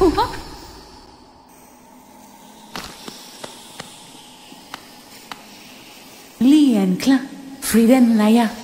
Uh -huh. Li and Clan, Frieden Laya.